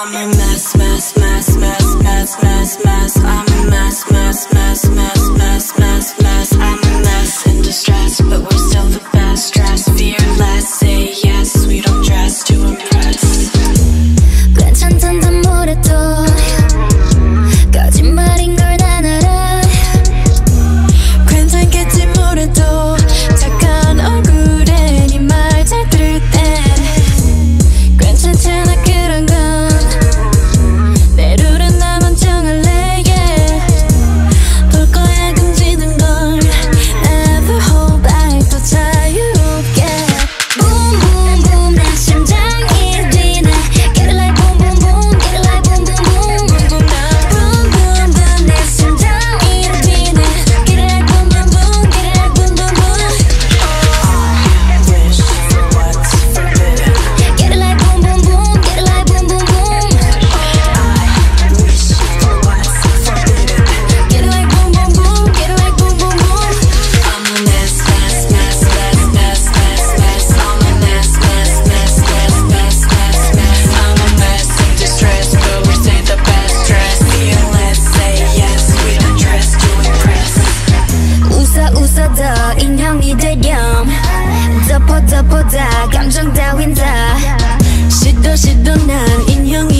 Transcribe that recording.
I'm a mess, mess, mess, mess, mess, mess, mess. I'm a mess, mess, mess, mess. 감정 따윈 다. 시도 시도 난 인형이